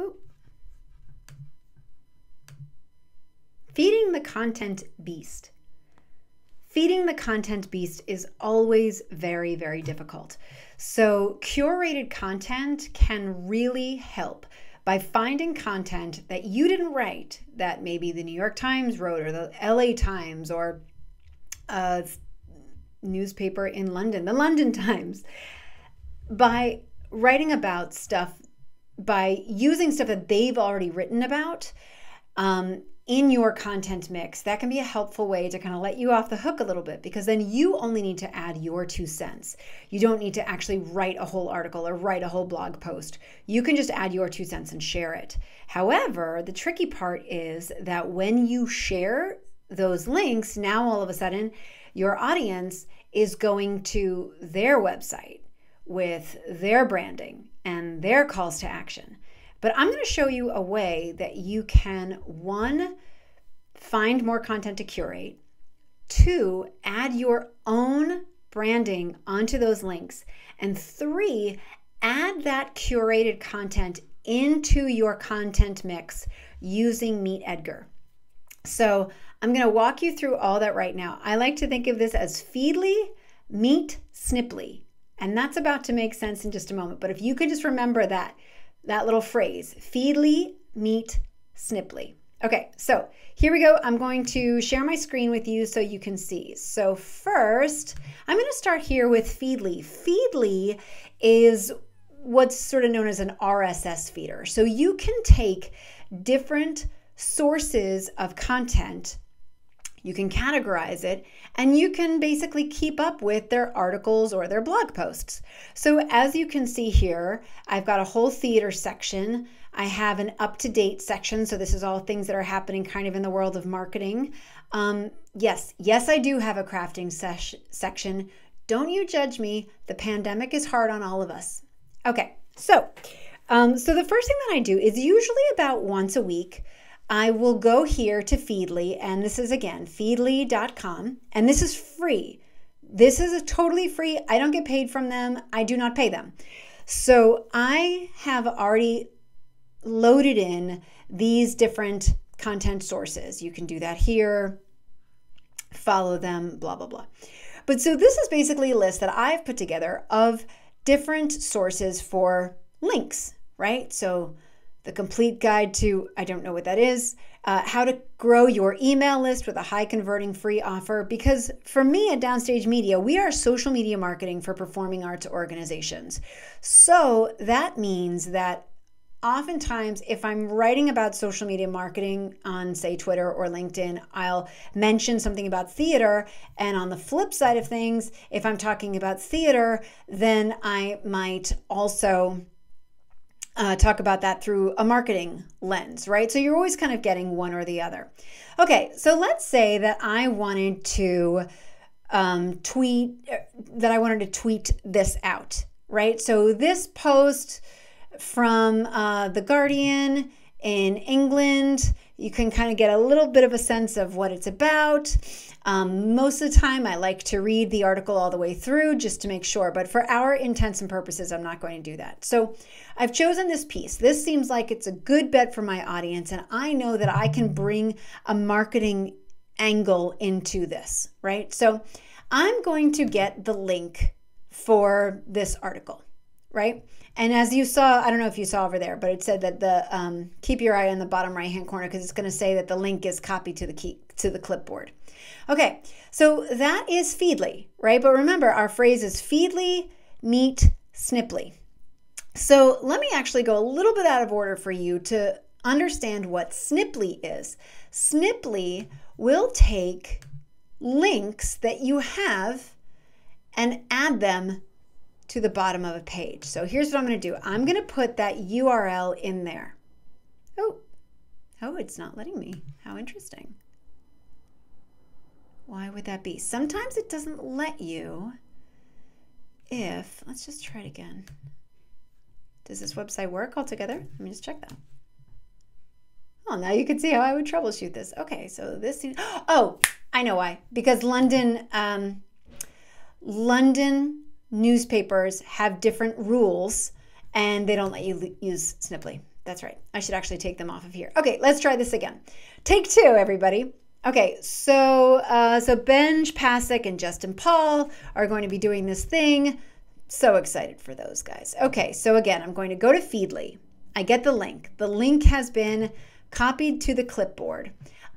Ooh. Feeding the content beast. Feeding the content beast is always very, very difficult. So, curated content can really help by finding content that you didn't write, that maybe the New York Times wrote, or the LA Times, or a newspaper in London, the London Times, by writing about stuff, by using stuff that they've already written about. Um, in your content mix, that can be a helpful way to kind of let you off the hook a little bit because then you only need to add your two cents. You don't need to actually write a whole article or write a whole blog post. You can just add your two cents and share it. However, the tricky part is that when you share those links, now all of a sudden your audience is going to their website with their branding and their calls to action. But I'm going to show you a way that you can one, find more content to curate, two, add your own branding onto those links, and three, add that curated content into your content mix using Meet Edgar. So I'm going to walk you through all that right now. I like to think of this as Feedly Meet Sniply. And that's about to make sense in just a moment. But if you could just remember that that little phrase feedly meet sniply. Okay, so here we go. I'm going to share my screen with you so you can see. So, first, I'm going to start here with Feedly. Feedly is what's sort of known as an RSS feeder. So, you can take different sources of content you can categorize it, and you can basically keep up with their articles or their blog posts. So, as you can see here, I've got a whole theater section. I have an up to date section. So, this is all things that are happening kind of in the world of marketing. Um, yes, yes, I do have a crafting section. Don't you judge me. The pandemic is hard on all of us. Okay, so. Um, so the first thing that I do is usually about once a week. I will go here to Feedly, and this is again feedly.com, and this is free. This is a totally free. I don't get paid from them. I do not pay them. So I have already loaded in these different content sources. You can do that here, follow them, blah, blah, blah. But so this is basically a list that I've put together of different sources for links, right? So the complete guide to, I don't know what that is, uh, how to grow your email list with a high converting free offer. Because for me at Downstage Media, we are social media marketing for performing arts organizations. So that means that oftentimes if i'm writing about social media marketing on say twitter or linkedin i'll mention something about theater and on the flip side of things if i'm talking about theater then i might also uh, talk about that through a marketing lens, right? So you're always kind of getting one or the other. Okay, so let's say that I wanted to um, tweet, uh, that I wanted to tweet this out, right? So this post from uh, The Guardian in England, you can kind of get a little bit of a sense of what it's about. Um, most of the time, I like to read the article all the way through just to make sure, but for our intents and purposes, I'm not going to do that. So I've chosen this piece. This seems like it's a good bet for my audience, and I know that I can bring a marketing angle into this, right? So I'm going to get the link for this article, right? And as you saw, I don't know if you saw over there, but it said that the um, keep your eye on the bottom right hand corner because it's going to say that the link is copied to the key to the clipboard. Okay, so that is Feedly, right? But remember, our phrase is Feedly meet Sniply. So let me actually go a little bit out of order for you to understand what Sniply is. Sniply will take links that you have and add them to the bottom of a page. So here's what I'm going to do. I'm going to put that URL in there. Oh, oh, it's not letting me. How interesting. Why would that be? Sometimes it doesn't let you if, let's just try it again. Does this website work altogether? Let me just check that. Oh, now you can see how I would troubleshoot this. Okay, so this, oh, I know why. Because London, um, London newspapers have different rules and they don't let you use Sniply. that's right. I should actually take them off of here. Okay, let's try this again. Take two, everybody. Okay, so uh, so Benj Pasek and Justin Paul are going to be doing this thing. So excited for those guys. Okay, so again, I'm going to go to Feedly. I get the link. The link has been copied to the clipboard.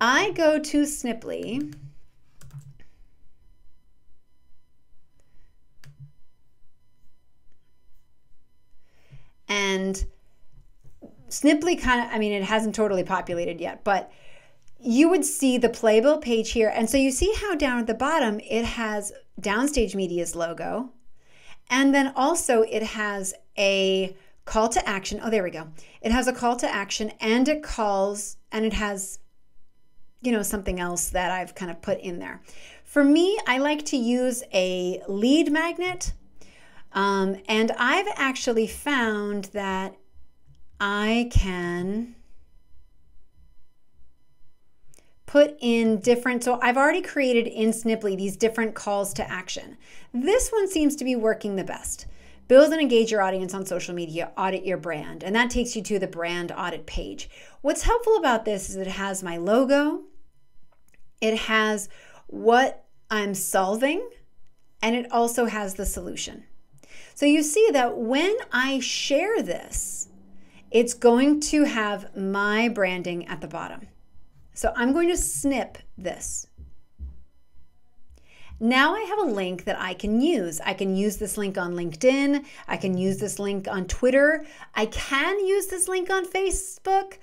I go to Sniply. And Sniply kind of, I mean, it hasn't totally populated yet, but you would see the playbill page here. And so you see how down at the bottom it has Downstage Media's logo. And then also it has a call to action. Oh, there we go. It has a call to action and it calls and it has, you know, something else that I've kind of put in there. For me, I like to use a lead magnet. Um, and I've actually found that I can put in different, so I've already created in Sniply these different calls to action. This one seems to be working the best. Build and engage your audience on social media, audit your brand, and that takes you to the brand audit page. What's helpful about this is it has my logo, it has what I'm solving, and it also has the solution. So you see that when I share this, it's going to have my branding at the bottom. So I'm going to snip this. Now I have a link that I can use. I can use this link on LinkedIn. I can use this link on Twitter. I can use this link on Facebook.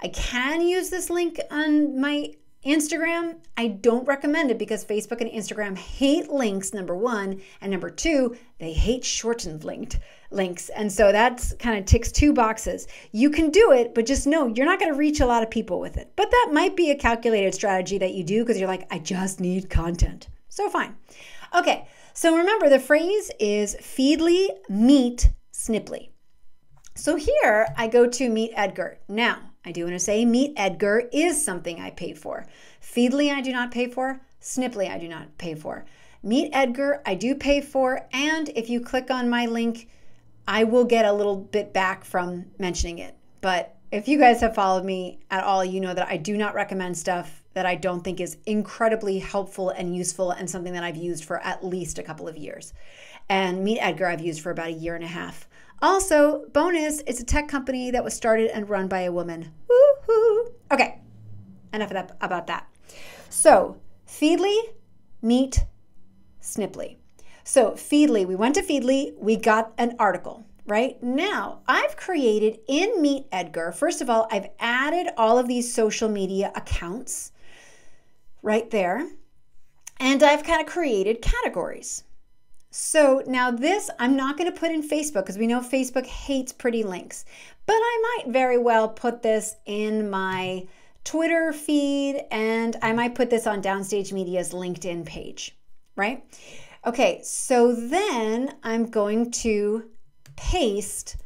I can use this link on my Instagram. I don't recommend it because Facebook and Instagram hate links, number one. And number two, they hate shortened linked links. And so that's kind of ticks two boxes. You can do it, but just know you're not going to reach a lot of people with it. But that might be a calculated strategy that you do because you're like, I just need content. So fine. Okay, so remember the phrase is Feedly meet Sniply. So here I go to meet Edgar. Now, I do want to say meet Edgar is something I pay for. Feedly I do not pay for. Sniply I do not pay for. Meet Edgar I do pay for. And if you click on my link, I will get a little bit back from mentioning it. But if you guys have followed me at all, you know that I do not recommend stuff that I don't think is incredibly helpful and useful and something that I've used for at least a couple of years. And Meet Edgar, I've used for about a year and a half. Also, bonus, it's a tech company that was started and run by a woman. Woo-hoo. Okay, enough of that, about that. So, Feedly, Meet, Sniply. So, Feedly, we went to Feedly, we got an article, right? Now, I've created in Meet Edgar, first of all, I've added all of these social media accounts right there. And I've kind of created categories. So now this, I'm not going to put in Facebook because we know Facebook hates pretty links, but I might very well put this in my Twitter feed and I might put this on Downstage Media's LinkedIn page, right? Okay, so then I'm going to paste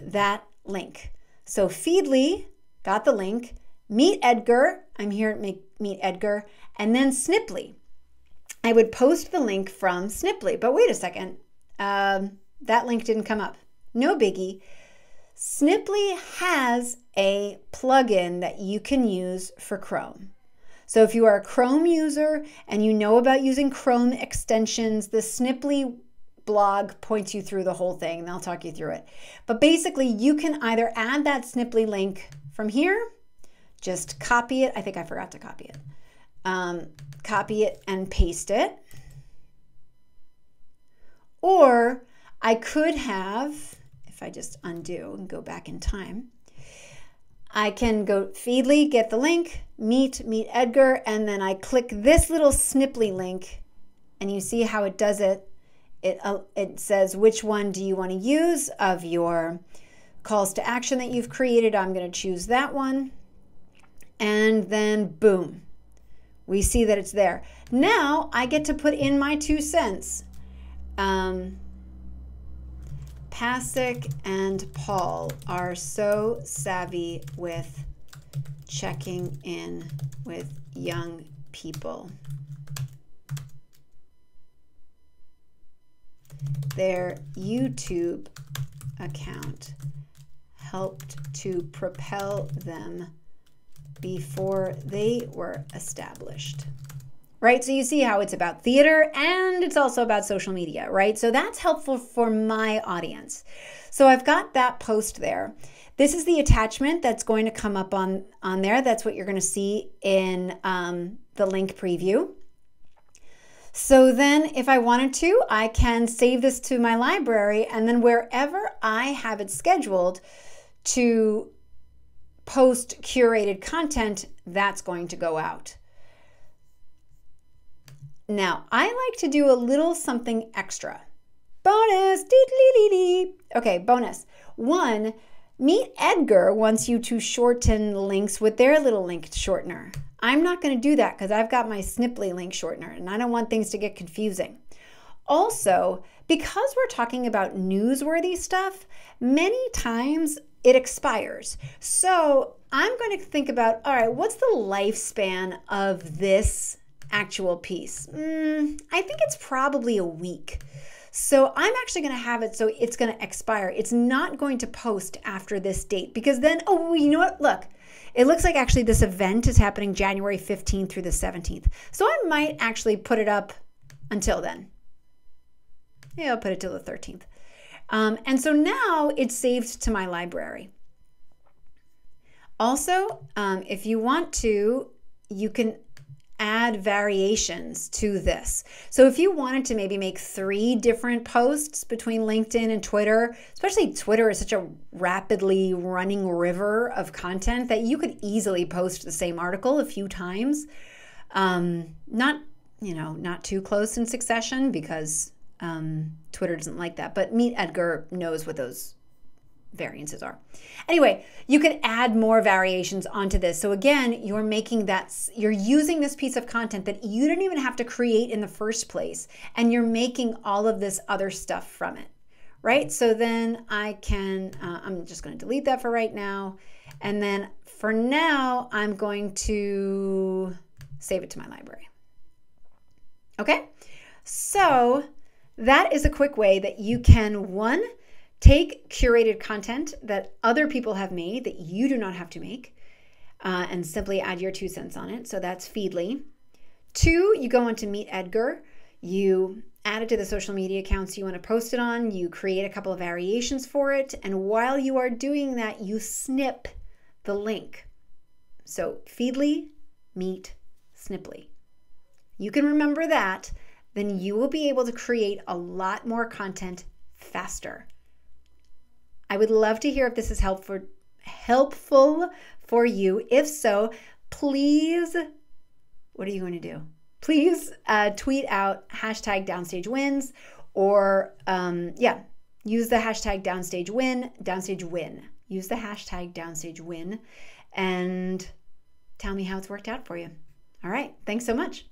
that link. So Feedly got the link, Meet Edgar, I'm here at Meet Edgar, and then Sniply. I would post the link from Sniply, but wait a second, um, that link didn't come up. No biggie. Sniply has a plugin that you can use for Chrome. So if you are a Chrome user and you know about using Chrome extensions, the Sniply blog points you through the whole thing and I'll talk you through it. But basically, you can either add that Sniply link from here, just copy it. I think I forgot to copy it um, copy it and paste it. Or I could have, if I just undo and go back in time, I can go Feedly, get the link, meet, meet Edgar, and then I click this little Sniply link, and you see how it does it. It, uh, it says which one do you want to use of your calls to action that you've created. I'm going to choose that one. And then boom, we see that it's there. Now I get to put in my two cents. Um, Pasek and Paul are so savvy with checking in with young people. Their YouTube account helped to propel them before they were established. Right? So you see how it's about theater and it's also about social media, right? So that's helpful for my audience. So I've got that post there. This is the attachment that's going to come up on, on there. That's what you're going to see in um, the link preview. So then if I wanted to, I can save this to my library and then wherever I have it scheduled to post curated content, that's going to go out. Now, I like to do a little something extra. Bonus! Okay, bonus. One, Meet Edgar wants you to shorten links with their little link shortener. I'm not going to do that because I've got my Sniply link shortener and I don't want things to get confusing. Also, because we're talking about newsworthy stuff, many times it expires. So I'm going to think about all right, what's the lifespan of this actual piece? Mm, I think it's probably a week. So I'm actually going to have it so it's going to expire. It's not going to post after this date because then, oh, you know what? Look, it looks like actually this event is happening January 15th through the 17th. So I might actually put it up until then. Yeah, I'll put it till the 13th. Um, and so now it's saved to my library. Also, um, if you want to, you can add variations to this. So if you wanted to maybe make three different posts between LinkedIn and Twitter, especially Twitter is such a rapidly running river of content that you could easily post the same article a few times. Um, not, you know, not too close in succession because um, Twitter doesn't like that, but Meet Edgar knows what those variances are. Anyway, you can add more variations onto this. So again, you're making that, you're using this piece of content that you didn't even have to create in the first place, and you're making all of this other stuff from it, right? So then I can, uh, I'm just going to delete that for right now. And then for now, I'm going to save it to my library. Okay, so that is a quick way that you can, one, Take curated content that other people have made that you do not have to make uh, and simply add your two cents on it. So that's Feedly. Two, you go on to Meet Edgar. You add it to the social media accounts you want to post it on. You create a couple of variations for it. And while you are doing that, you snip the link. So Feedly, Meet, Sniply. You can remember that, then you will be able to create a lot more content faster. I would love to hear if this is helpful helpful for you. If so, please, what are you going to do? Please uh, tweet out hashtag downstage wins or um, yeah, use the hashtag downstage win, downstage win. Use the hashtag downstage win and tell me how it's worked out for you. All right. Thanks so much.